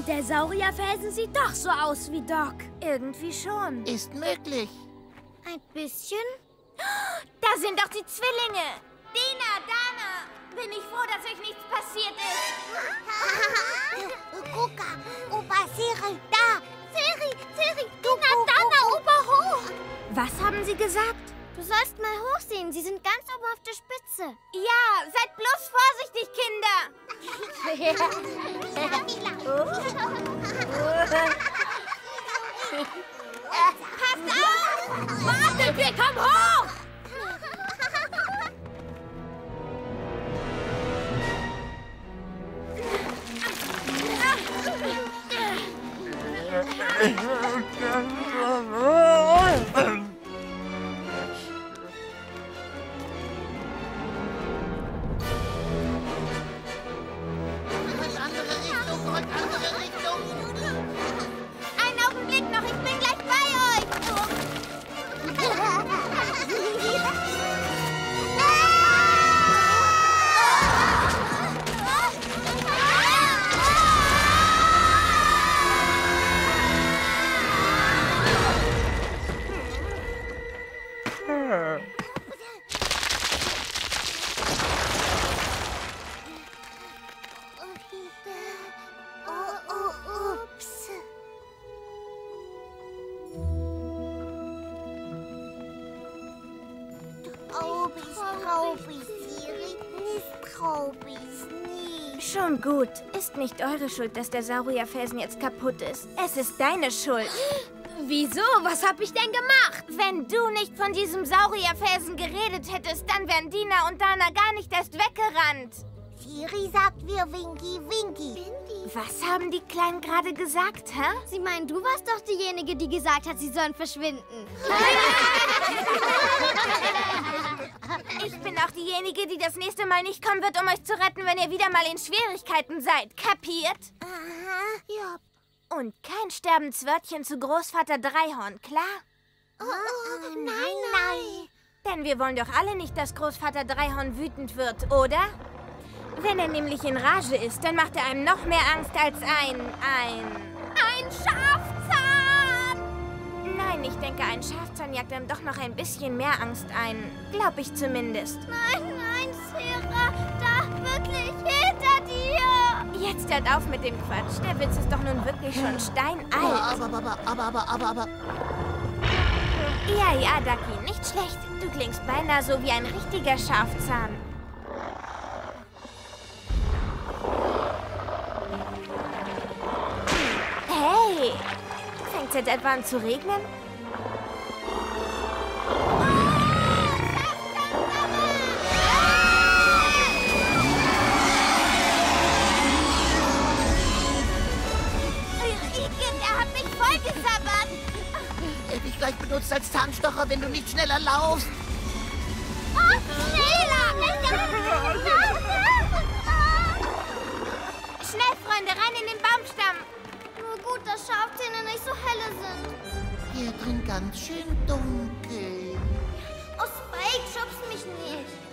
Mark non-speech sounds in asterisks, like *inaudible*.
Und der Saurierfelsen sieht doch so aus wie Doc. Irgendwie schon. Ist möglich. Ein bisschen? Da sind doch die Zwillinge. Dina, Dana, bin ich froh, dass euch nichts passiert ist. *laughs* Gucka, Opa Cyril, da. Siri, Siri, Dina, Dana, Opa hoch. Was haben sie gesagt? Du sollst mal hochsehen, sie sind ganz oben auf der Spitze. Ja, seid bloß vorsichtig, Kinder. *laughs* Passt auf! Wartet, wir kommen hoch! Andere Traubis, Siri, nicht nie. Schon gut. Ist nicht eure Schuld, dass der Saurierfelsen jetzt kaputt ist. Es ist deine Schuld. *gasps* Wieso? Was hab ich denn gemacht? Wenn du nicht von diesem Saurierfelsen geredet hättest, dann wären Dina und Dana gar nicht erst weggerannt. Siri sagt wir Winky, Winky. Was haben die Kleinen gerade gesagt, hä? Sie meinen, du warst doch diejenige, die gesagt hat, sie sollen verschwinden. *laughs* Ich bin auch diejenige, die das nächste Mal nicht kommen wird, um euch zu retten, wenn ihr wieder mal in Schwierigkeiten seid. Kapiert? Aha, ja. Und kein Sterbenswörtchen zu Großvater Dreihorn, klar? Oh, oh, nein, nein. Denn wir wollen doch alle nicht, dass Großvater Dreihorn wütend wird, oder? Wenn er nämlich in Rage ist, dann macht er einem noch mehr Angst als ein... ein... Ein Schafzahn! Nein, ich denke, ein Schafzahn jagt einem doch noch ein bisschen mehr Angst ein. Glaub ich zumindest. Nein, nein, Sarah, da wirklich hinter dir. Jetzt hört auf mit dem Quatsch. Der Witz ist doch nun wirklich schon steinalt. Aber, aber, aber, aber, aber, aber, aber. Ja, ja, Ducky, nicht schlecht. Du klingst beinahe so wie ein richtiger Schafzahn. Fängt es jetzt etwa an zu regnen? Igitt, er hat mich vollgesabbert! Hätte ich gleich benutzt als Zahnstocher, wenn du nicht schneller laufst. Schnell, drin ganz schön dunkel. Oh, Spike, schubst mich nicht.